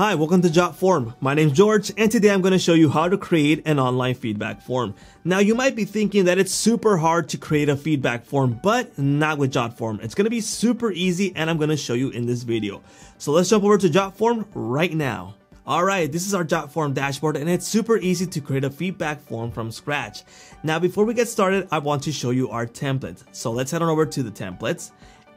Hi, welcome to Jotform. My name's George, and today I'm going to show you how to create an online feedback form. Now, you might be thinking that it's super hard to create a feedback form, but not with Jotform. It's going to be super easy, and I'm going to show you in this video. So let's jump over to Jotform right now. Alright, this is our Jotform dashboard and it's super easy to create a feedback form from scratch. Now before we get started, I want to show you our template. So let's head on over to the templates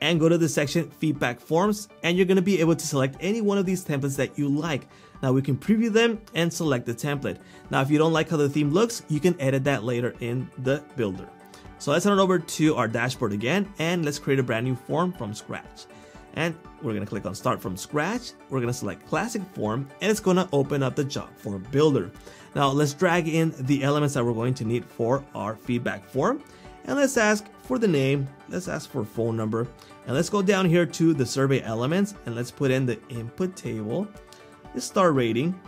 and go to the section feedback forms and you're going to be able to select any one of these templates that you like. Now we can preview them and select the template. Now if you don't like how the theme looks, you can edit that later in the builder. So let's head on over to our dashboard again and let's create a brand new form from scratch. And we're going to click on start from scratch. We're going to select classic form and it's going to open up the Jotform builder. Now let's drag in the elements that we're going to need for our feedback form. And let's ask for the name, let's ask for phone number, and let's go down here to the survey elements and let's put in the input table, the star rating,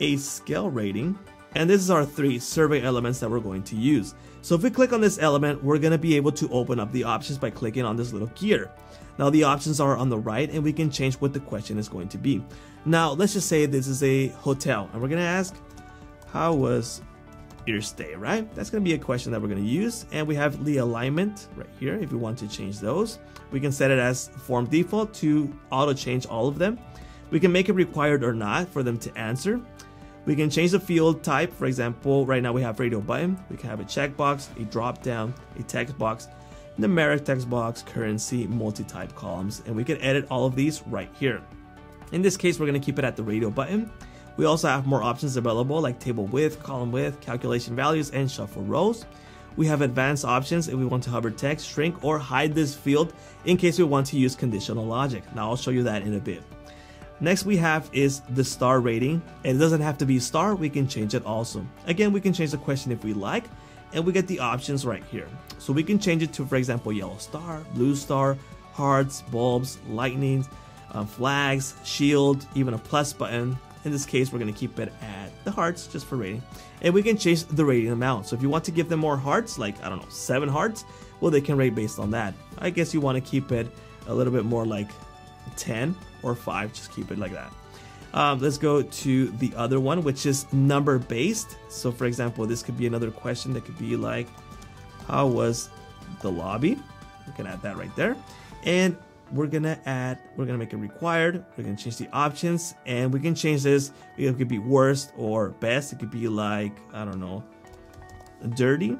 a scale rating, and this is our three survey elements that we're going to use. So if we click on this element, we're going to be able to open up the options by clicking on this little gear. Now the options are on the right and we can change what the question is going to be. Now let's just say this is a hotel and we're going to ask, how was your stay, right? That's going to be a question that we're going to use. And we have the alignment right here. If we want to change those, we can set it as form default to auto change all of them. We can make it required or not for them to answer. We can change the field type. For example, right now we have radio button. We can have a checkbox, a drop down, a text box, numeric text box, currency, multi-type columns, and we can edit all of these right here. In this case, we're going to keep it at the radio button. We also have more options available like table width, column width, calculation values, and shuffle rows. We have advanced options if we want to hover text, shrink, or hide this field in case we want to use conditional logic. Now I'll show you that in a bit. Next we have is the star rating. It doesn't have to be star, we can change it also. Again, we can change the question if we like, and we get the options right here. So we can change it to, for example, yellow star, blue star, hearts, bulbs, lightning, uh, flags, shield, even a plus button, in this case, we're going to keep it at the hearts just for rating. And we can change the rating amount. So if you want to give them more hearts, like, I don't know, seven hearts, well, they can rate based on that. I guess you want to keep it a little bit more like 10 or 5, just keep it like that. Um, let's go to the other one, which is number based. So, for example, this could be another question that could be like, How was the lobby? We can add that right there. And we're gonna add, we're gonna make it required. We're gonna change the options and we can change this. It could be worst or best. It could be like, I don't know, dirty.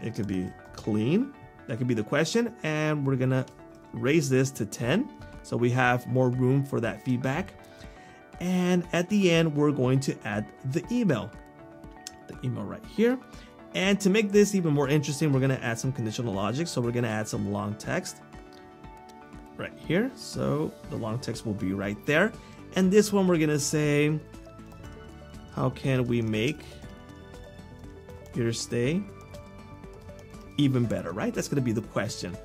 It could be clean. That could be the question. And we're gonna raise this to 10. So we have more room for that feedback. And at the end, we're going to add the email. The email right here. And to make this even more interesting, we're gonna add some conditional logic. So we're gonna add some long text right here. So the long text will be right there. And this one we're gonna say, how can we make your stay even better, right? That's gonna be the question.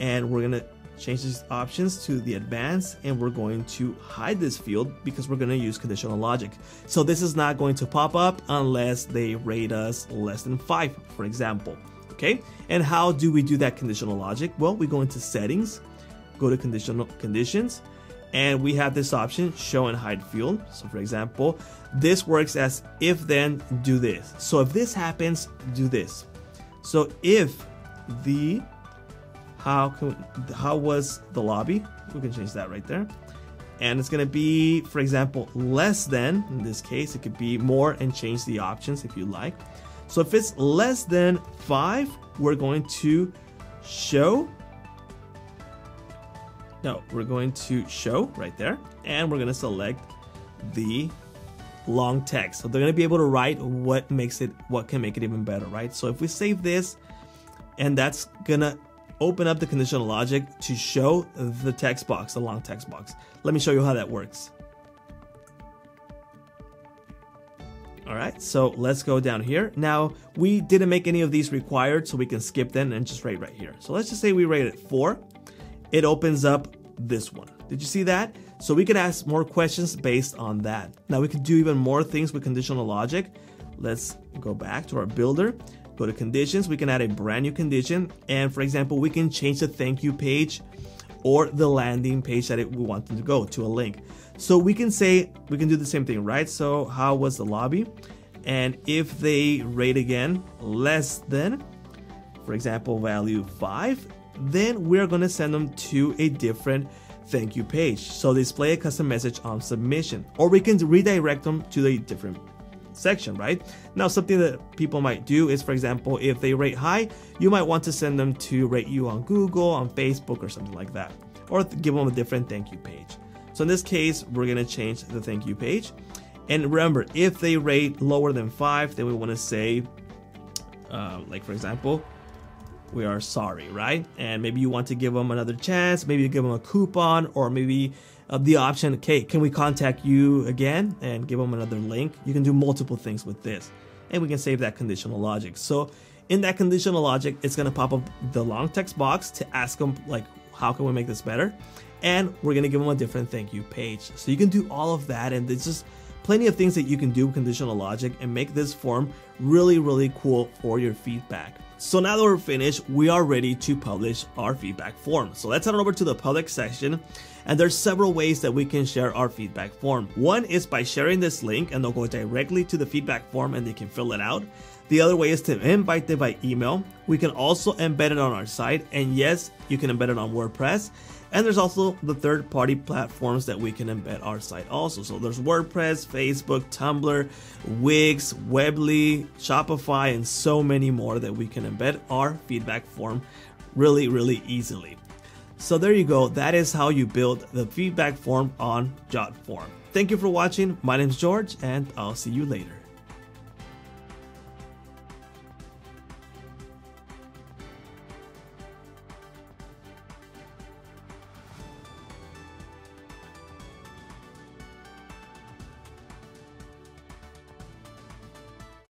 And we're gonna change these options to the advanced and we're going to hide this field because we're going to use conditional logic. So this is not going to pop up unless they rate us less than 5, for example. Okay, and how do we do that conditional logic? Well, we go into settings go to conditional conditions and we have this option show and hide field so for example this works as if then do this. So if this happens do this. So if the how can how was the lobby? We can change that right there. And it's going to be for example less than in this case it could be more and change the options if you like. So if it's less than five we're going to show no, we're going to show right there, and we're going to select the long text. So they're going to be able to write what makes it, what can make it even better, right? So if we save this, and that's going to open up the conditional logic to show the text box, the long text box. Let me show you how that works. All right, so let's go down here. Now, we didn't make any of these required, so we can skip them and just rate right here. So let's just say we rate it four it opens up this one. Did you see that? So we can ask more questions based on that. Now we can do even more things with conditional logic. Let's go back to our builder, go to conditions. We can add a brand new condition. And for example, we can change the thank you page or the landing page that it, we want them to go to a link. So we can say, we can do the same thing, right? So how was the lobby? And if they rate again less than, for example, value five, then we're gonna send them to a different thank you page. So display a custom message on submission, or we can redirect them to a different section, right? Now, something that people might do is, for example, if they rate high, you might want to send them to rate you on Google, on Facebook, or something like that, or give them a different thank you page. So in this case, we're gonna change the thank you page. And remember, if they rate lower than five, then we wanna say, uh, like for example, we are sorry, right? And maybe you want to give them another chance, maybe you give them a coupon, or maybe uh, the option, okay, can we contact you again and give them another link? You can do multiple things with this. And we can save that conditional logic. So in that conditional logic, it's gonna pop up the long text box to ask them like, how can we make this better? And we're gonna give them a different thank you page. So you can do all of that and there's just plenty of things that you can do with conditional logic and make this form really, really cool for your feedback. So now that we're finished, we are ready to publish our feedback form. So let's head on over to the Publish section and there's several ways that we can share our feedback form. One is by sharing this link and they'll go directly to the feedback form and they can fill it out. The other way is to invite them by email. We can also embed it on our site and yes, you can embed it on WordPress. And there's also the third party platforms that we can embed our site also. So there's WordPress, Facebook, Tumblr, Wix, Weebly, Shopify, and so many more that we can embed our feedback form really, really easily. So there you go. That is how you build the feedback form on JotForm. Thank you for watching. My name is George, and I'll see you later.